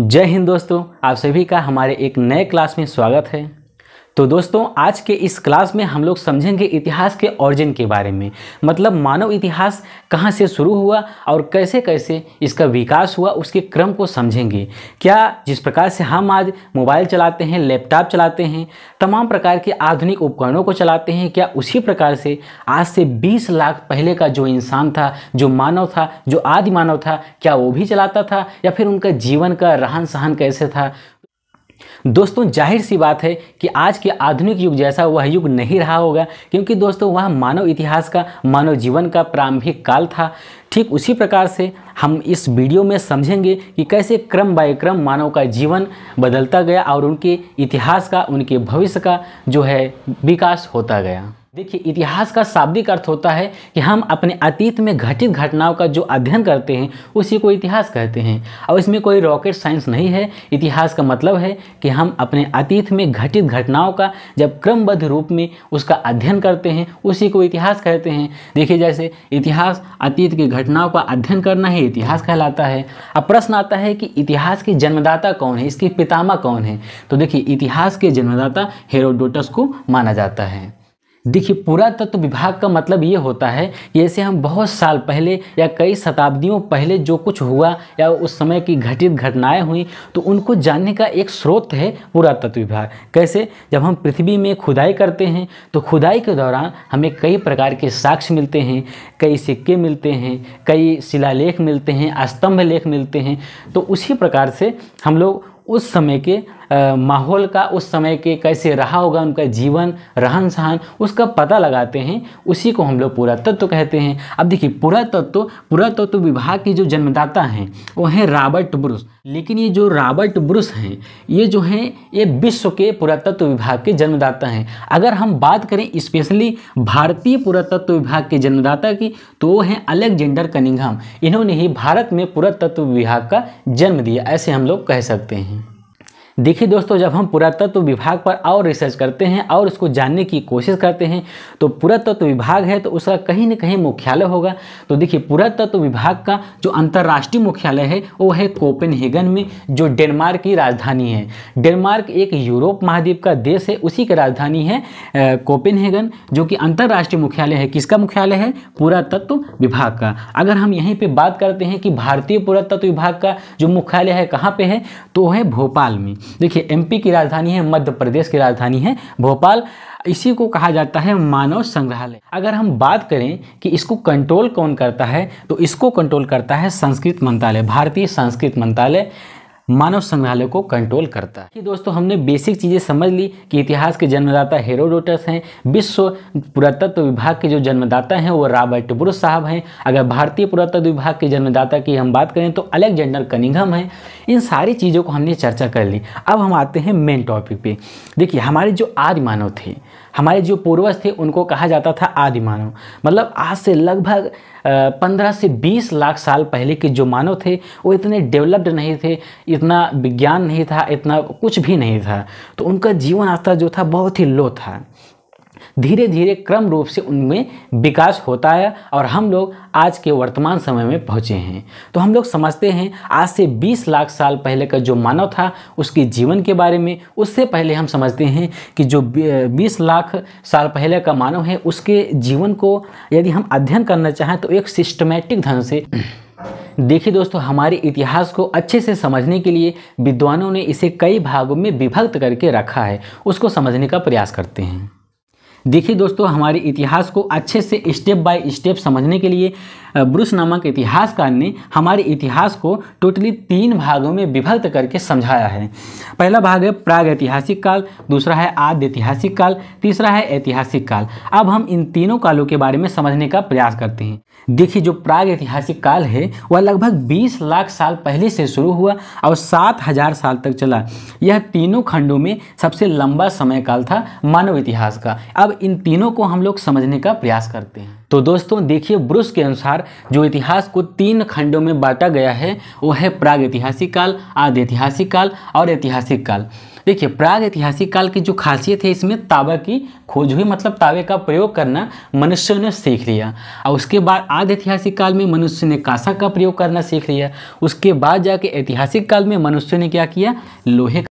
जय हिंद दोस्तों आप सभी का हमारे एक नए क्लास में स्वागत है। तो दोस्तों, आज के इस क्लास में हम लोग समझेंगे इतिहास के ऑरिजिन के बारे में। मतलब मानव इतिहास कहाँ से शुरू हुआ और कैसे कैसे इसका विकास हुआ, उसके क्रम को समझेंगे। क्या जिस प्रकार से हम आज मोबाइल चलाते हैं लैपटॉप चलाते हैं, तमाम प्रकार के आधुनिक उपकरणों को चलाते हैं, क्या उसी प्रकार से आज से 20 लाख पहले का जो इंसान था, जो मानव था, जो आदि मानव था, क्या वो भी चलाता था या फिर उनका जीवन का रहन सहन कैसे था? दोस्तों, ज़ाहिर सी बात है कि आज के आधुनिक युग जैसा वह युग नहीं रहा होगा, क्योंकि दोस्तों, वह मानव इतिहास का, मानव जीवन का प्रारंभिक काल था। ठीक उसी प्रकार से हम इस वीडियो में समझेंगे कि कैसे क्रम बाय क्रम मानव का जीवन बदलता गया और उनके इतिहास का, उनके भविष्य का जो है, विकास होता गया। देखिए, इतिहास का शाब्दिक अर्थ होता है कि हम अपने अतीत में घटित घटनाओं का जो अध्ययन करते हैं, उसी को इतिहास कहते हैं। और इसमें कोई रॉकेट साइंस नहीं है। इतिहास का मतलब है कि हम अपने अतीत में घटित घटनाओं का जब क्रमबद्ध रूप में उसका अध्ययन करते हैं, उसी को इतिहास कहते हैं। देखिए, जैसे इतिहास अतीत की घटनाओं का अध्ययन करना ही इतिहास कहलाता है। अब प्रश्न आता है कि इतिहास के जन्मदाता कौन है? इसकी पितामा कौन है? तो देखिए, इतिहास के जन्मदाता हेरोडोटस को माना जाता है। देखिए पुरातत्व तो विभाग का मतलब ये होता है कि ऐसे हम बहुत साल पहले या कई शताब्दियों पहले जो कुछ हुआ या उस समय की घटित घटनाएँ हुई तो उनको जानने का एक स्रोत है पुरातत्व विभाग। कैसे? जब हम पृथ्वी में खुदाई करते हैं तो खुदाई के दौरान हमें कई प्रकार के साक्ष्य मिलते हैं, कई सिक्के मिलते हैं, कई शिलालेख मिलते हैं स्तंभ लेख मिलते हैं। तो उसी प्रकार से हम लोग उस समय के माहौल का उस समय के कैसे रहा होगा उनका जीवन रहन सहन उसका पता लगाते हैं उसी को हम लोग पुरातत्व तो कहते हैं। अब देखिए पुरातत्व तो, पुरातत्व तो विभाग के जो जन्मदाता हैं वो हैं रॉबर्ट ब्रुस। लेकिन ये जो रॉबर्ट ब्रुस हैं ये जो हैं ये विश्व के पुरातत्व विभाग के जन्मदाता हैं। अगर हम बात करें स्पेशली भारतीय पुरातत्व विभाग के जन्मदाता की तो वो हैं अलेक्जेंडर कनिंघम। इन्होंने ही भारत में पुरातत्व विभाग का जन्म दिया ऐसे हम लोग कह सकते हैं। देखिए दोस्तों, जब हम पुरातत्व विभाग पर और रिसर्च करते हैं और उसको जानने की कोशिश करते हैं तो पुरातत्व विभाग है तो उसका कहीं ना कहीं मुख्यालय होगा। तो देखिए, पुरातत्व विभाग का जो अंतर्राष्ट्रीय मुख्यालय है, वो है कोपेनहेगन में, जो डेनमार्क की राजधानी है। डेनमार्क एक यूरोप महाद्वीप का देश है, उसी की राजधानी है कोपेनहेगन, जो कि अंतर्राष्ट्रीय मुख्यालय है। किसका मुख्यालय है? पुरातत्व विभाग का। अगर हम यहीं पर बात करते हैं कि भारतीय पुरातत्व विभाग का जो मुख्यालय है, कहाँ पर है? तो है भोपाल में। देखिए एमपी की राजधानी है, मध्य प्रदेश की राजधानी है, भोपाल। इसी को कहा जाता है मानव संग्रहालय। अगर हम बात करें कि इसको कंट्रोल कौन करता है तो इसको कंट्रोल करता है संस्कृत मंत्रालय, भारतीय संस्कृत मंत्रालय। मानव संग्रहालय को कंट्रोल करता है। दोस्तों, हमने बेसिक चीज़ें समझ ली कि इतिहास के जन्मदाता हेरोडोटस हैं, विश्व पुरातत्व विभाग के जो जन्मदाता हैं, वो रॉबर्ट ब्रुस साहब हैं। अगर भारतीय पुरातत्व विभाग के जन्मदाता की हम बात करें तो अलेक्जेंडर कनिंघम हैं। इन सारी चीज़ों को हमने चर्चा कर ली। अब हम आते हैं मेन टॉपिक पे। देखिए, हमारे जो आदि मानव थे, हमारे जो पूर्वज थे, उनको कहा जाता था आदि मानव। मतलब आज से लगभग पंद्रह से बीस लाख साल पहले के जो मानव थे, वो इतने डेवलप्ड नहीं थे, इतना विज्ञान नहीं था, इतना कुछ भी नहीं था। तो उनका जीवन आस्था जो था बहुत ही लो था। धीरे धीरे क्रम रूप से उनमें विकास होता है और हम लोग आज के वर्तमान समय में पहुँचे हैं। तो हम लोग समझते हैं, आज से 20 लाख साल पहले का जो मानव था, उसके जीवन के बारे में, उससे पहले हम समझते हैं कि जो 20 लाख साल पहले का मानव है, उसके जीवन को यदि हम अध्ययन करना चाहें तो एक सिस्टमेटिक ढंग से देखिए दोस्तों, हमारे इतिहास को अच्छे से समझने के लिए विद्वानों ने इसे कई भागों में विभक्त करके रखा है। उसको समझने का प्रयास करते हैं। देखिए दोस्तों हमारे इतिहास को अच्छे से स्टेप बाय स्टेप समझने के लिए ब्रुस नामक इतिहासकार ने हमारे इतिहास को टोटली तीन भागों में विभक्त करके समझाया है। पहला भाग है प्राग ऐतिहासिक काल, दूसरा है आद्य ऐतिहासिक काल, तीसरा है ऐतिहासिक काल। अब हम इन तीनों कालों के बारे में समझने का प्रयास करते हैं। देखिए, जो प्राग ऐतिहासिक काल है, वह लगभग 20 लाख साल पहले से शुरू हुआ और सात हज़ार साल तक चला। यह तीनों खंडों में सबसे लंबा समय काल था मानव इतिहास का। अब इन तीनों को हम लोग समझने का प्रयास करते हैं। तो दोस्तों, देखिए ब्रुस के अनुसार जो इतिहास को तीन खंडों में बांटा गया है, वो है प्राग ऐतिहासिक काल आदि ऐतिहासिक काल और ऐतिहासिक काल। देखिए, प्राग ऐतिहासिक काल की जो खासियत है, इसमें तावा की खोज हुई मतलब तावे का प्रयोग करना मनुष्यों ने सीख लिया। और उसके बाद आधि ऐतिहासिक काल में मनुष्य ने कांसा का प्रयोग करना सीख लिया। उसके बाद जाके ऐतिहासिक काल में मनुष्य ने क्या किया? लोहे